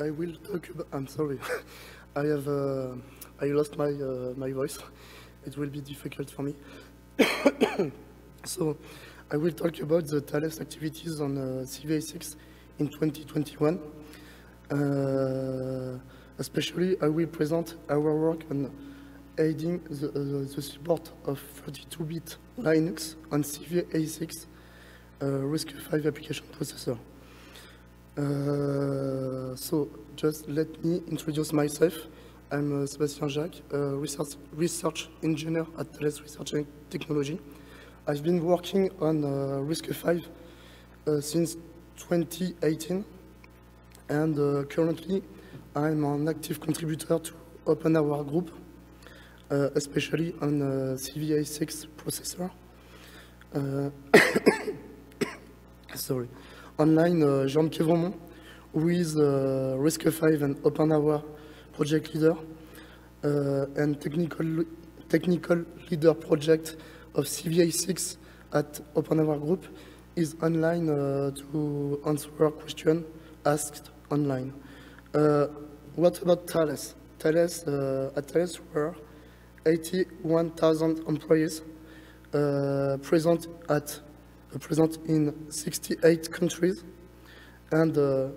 I will talk about, I'm sorry, I have, uh, I lost my, uh, my voice. It will be difficult for me. so, I will talk about the Thales activities on uh, CVA6 in 2021. Uh, especially, I will present our work on aiding the, uh, the support of 32-bit Linux on CVA6 uh, RISC-V application processor. Uh, so just let me introduce myself. I'm uh, Sébastien Jacq, a research, research engineer at Thales Research and Technology. I've been working on uh, RISC-V uh, since 2018, and uh, currently I'm an active contributor to OpenHW group, uh, especially on uh, CVA6 processor. Uh, sorry. Online, uh, Jérôme Quévremont, who is uh, RISC-V and OpenHW project leader uh, and technical, technical leader project of CVA6 at OpenHW Group, is online uh, to answer a question asked online. Uh, what about Thales? Thales, uh, at Thales were 81,000 employees uh, present at present in 68 countries, and uh,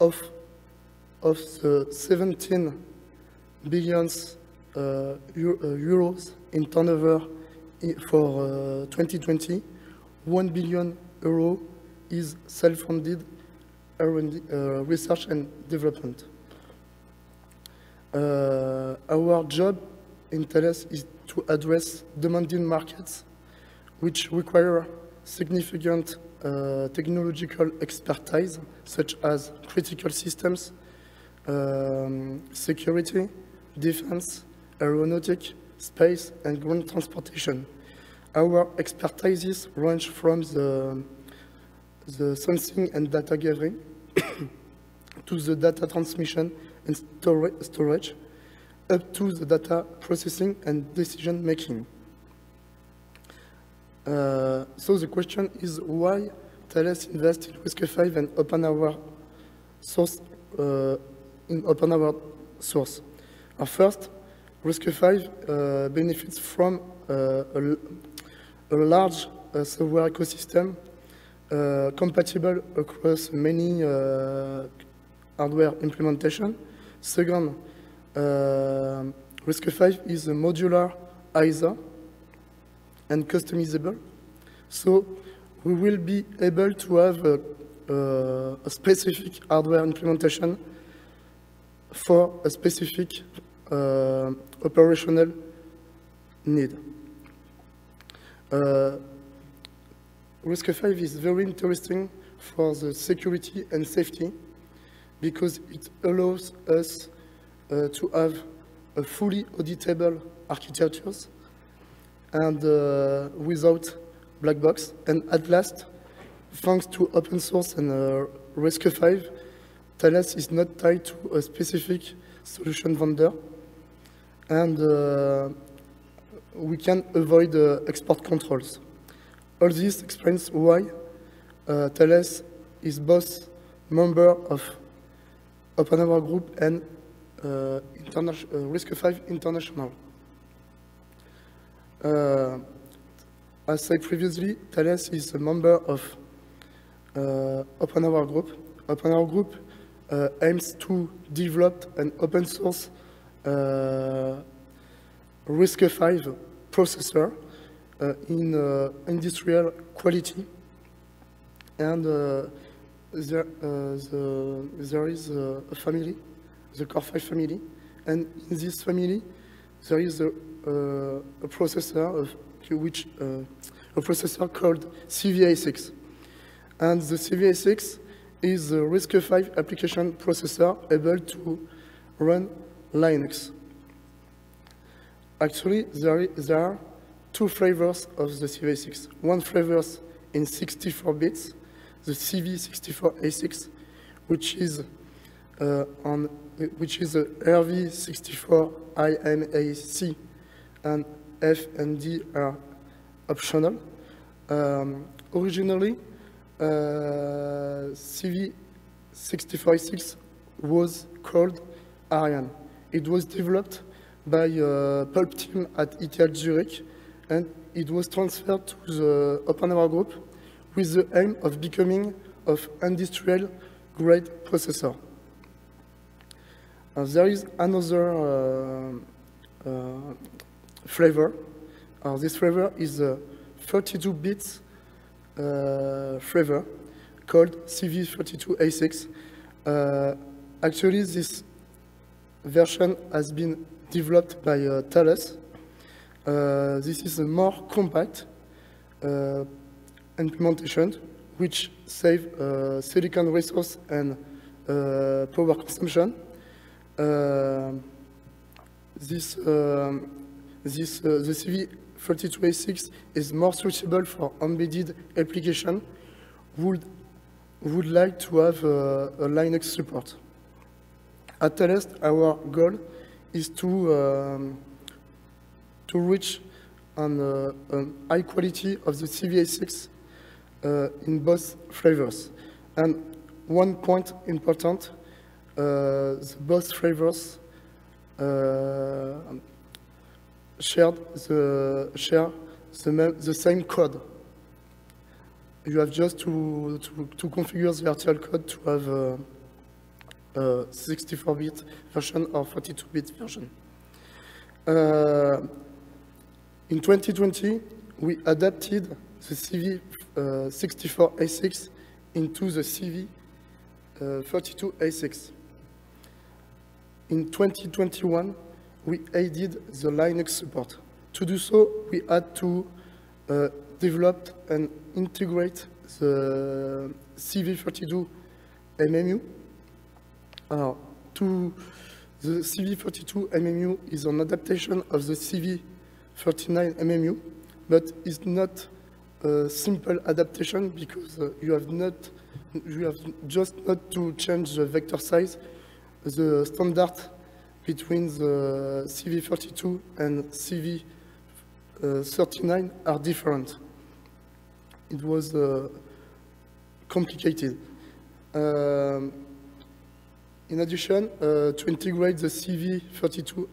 of of the 17 billions uh, uh, euros in turnover for uh, 2020, 1 billion euro is self-funded uh, research and development. Uh, our job in Thales is to address demanding markets which require significant uh, technological expertise, such as critical systems, um, security, defense, aeronautic, space, and ground transportation. Our expertises range from the, the sensing and data gathering to the data transmission and stor- storage, up to the data processing and decision making. Uh, so the question is why Thales invest in RISC-V and open our source uh, in our source. Uh, first, RISC-V uh, benefits from uh, a, a large software ecosystem compatible across many hardware implementation. Second, uh, RISC-V is a modular ISA and customizable. So we will be able to have a, uh, a specific hardware implementation for a specific uh, operational need. Uh, RISC-V is very interesting for the security and safety because it allows us uh, to have a fully auditable architectures and uh, without black box. And at last, thanks to open source and uh, RISC-V, Thales is not tied to a specific solution vendor, and uh, we can avoid uh, export controls. All this explains why uh, Thales is both member of OpenHW Group and uh, uh, RISC-V International. Uh, as said previously, Thales is a member of uh, OpenHW Group. OpenHW Group uh, aims to develop an open source uh, RISC-V processor uh, in uh, industrial quality. And uh, there, uh, the, there is a family, the Core 5 family, and in this family there is a, a processor which uh, a processor called CVA6, and the CVA6 is a RISC-V application processor able to run Linux. Actually, there, there are two flavors of the CVA6. One flavor in 64 bits, the CV64A6, which is uh, on which is a RV64IMAC, and F and D are optional. Um, originally, uh, CV65 was called Ariane. It was developed by a pulp team at ETH Zurich, and it was transferred to the OpenHW group with the aim of becoming of industrial grade processor. Uh, there is another uh, uh, flavor. Uh, this flavor is a 32 bit uh, flavor called CV32A6. Uh, actually, this version has been developed by uh, Thales. Uh, this is a more compact uh, implementation which save uh, silicon resource and power consumption. This um, this the CV32A6 is more suitable for embedded application. Would would like to have a Linux support. At Thales, our goal is to, um, to reach an, uh, high quality of the CVA6 uh, in both flavors. And one point important, uh, the both flavors uh, shared the, share the, the same code. You have just to, to, to configure the virtual code to have a 64-bit version or 42-bit version. Uh, in 2020, we adapted the CV64A6 uh, into the CV32A6. Uh, in 2021, we added the Linux support. To do so, we had to uh, develop and integrate the SV32 MMU alors, to the SV32 MMU is an adaptation of the SV39 MMU, but it's not a simple adaptation because uh, you have not, you have just not to change the vector size. The standard between the SV32 and SV39 are different. It was uh, complicated. Um, in addition, uh, to integrate the SV32,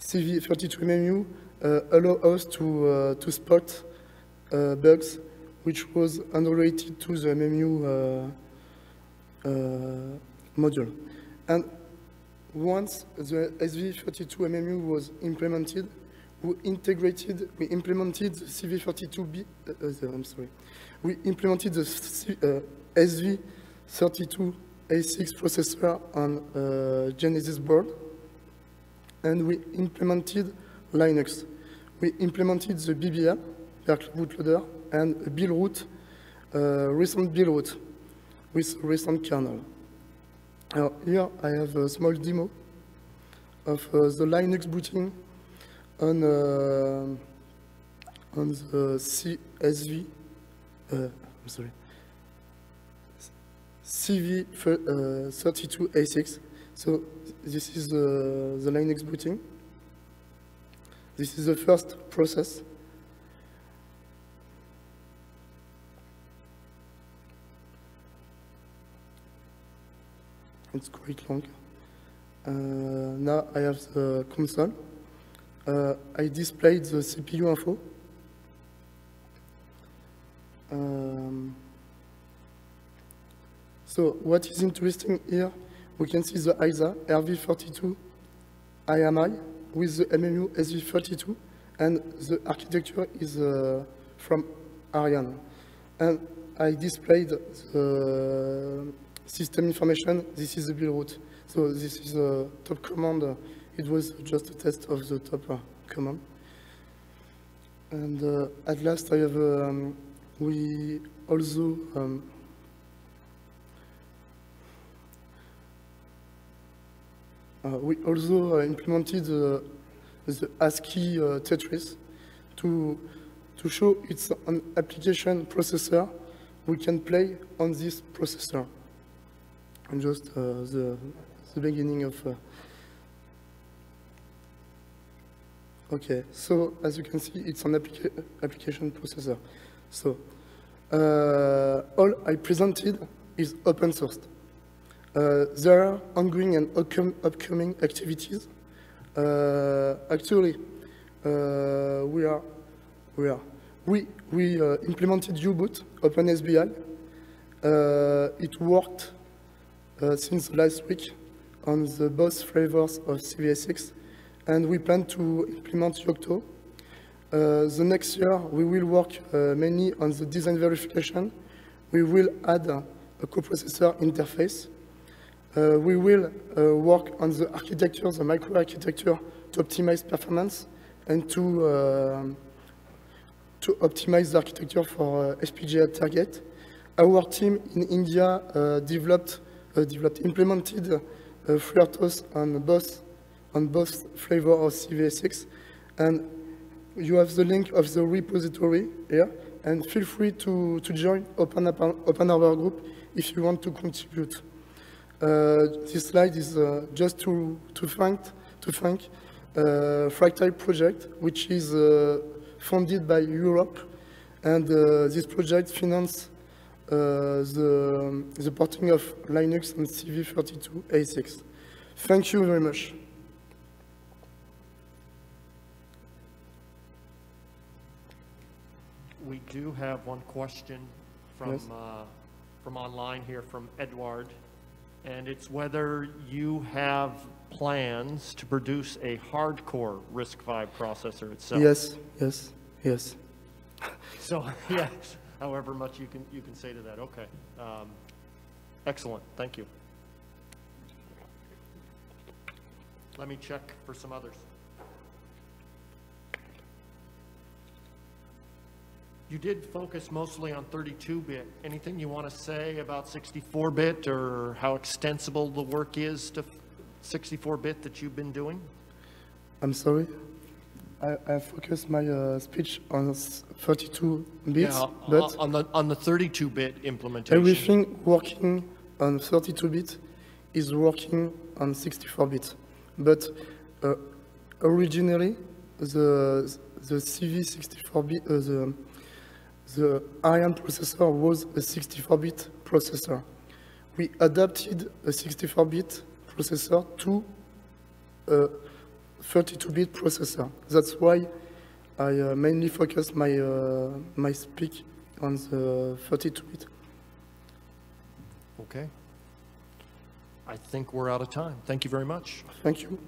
SV32MMU uh, allow us to, uh, to spot uh, bugs which was unrelated to the MMU uh, module. And once the SV32MMU was implemented, we integrated, we implemented the CV32B, uh, I'm sorry, we implemented the uh, SV32 a6 processor on uh, Genesys board, and we implemented Linux. We implemented the BBL, Berkeley bootloader, and a Buildroot, uh, recent Buildroot with recent kernel. Now, here I have a small demo of uh, the Linux booting on, uh, on the CSV, uh, I'm sorry, CV32A6. Uh, so this is the, the Linux booting. This is the first process. It's quite long. Uh, now I have the console. Uh, I displayed the CPU info. Um, so what is interesting here, we can see the ISA RV32 IMI with the MMU SV32, and the architecture is uh, from Ariane. And I displayed the system information. This is the Buildroot. So this is the top command. It was just a test of the top uh, command. And uh, at last, I have um, we also um, Uh, we also uh, implemented the ASCII uh, Tetris to, to show it's an application processor we can play on this processor. Just the, the beginning of Okay, so as you can see, it's an applica application processor. So uh, all I presented is open sourced. Uh, there are ongoing and upcoming activities. Uh, actually, uh, we are, we are, we, we uh, implemented U-Boot, OpenSBI. Uh, it worked uh, since last week on the both flavors of CVSX, and we plan to implement Yocto. Uh, the next year, we will work uh, mainly on the design verification. We will add uh, a coprocessor interface. Uh, we will uh, work on the architecture, the microarchitecture, to optimize performance and to, uh, to optimize the architecture for uh, FPGA target. Our team in India uh, developed, uh, developed, implemented uh, FreeRTOS on both, on both flavor of CV6, and you have the link of the repository here, and feel free to, to join Open, OpenHW Group if you want to contribute. Uh, this slide is uh, just to, to thank, to thank uh, Fractal Project, which is uh, funded by Europe, and uh, this project finances uh, the, the porting of Linux and CV32A6. Thank you very much. We do have one question from, Yes. uh, from online here from Edward, and it's whether you have plans to produce a hardcore RISC-V processor itself. Yes, yes, yes. So, yeah, however much you can, you can say to that, okay. Um, Excellent, thank you. Let me check for some others. You did focus mostly on 32-bit. Anything you want to say about 64-bit or how extensible the work is to 64-bit that you've been doing? I'm sorry. I, I focused my uh, speech on 32 bits, Yeah, but on the, on the 32-bit implementation. everything working on 32 bit is working on 64 bit. But uh, originally, the the CV64 bit, uh, the the ARIANE processor was a 64 bit processor. We adapted a 64 bit processor to a 32-bit processor. That's why I uh, mainly focus my uh, my speak on the 32-bit. Okay. I think we're out of time. Thank you very much. Thank you.